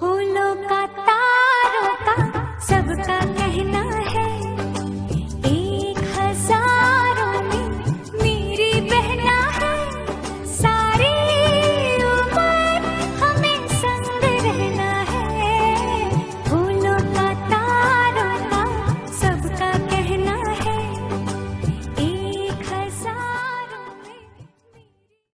হলো কাছে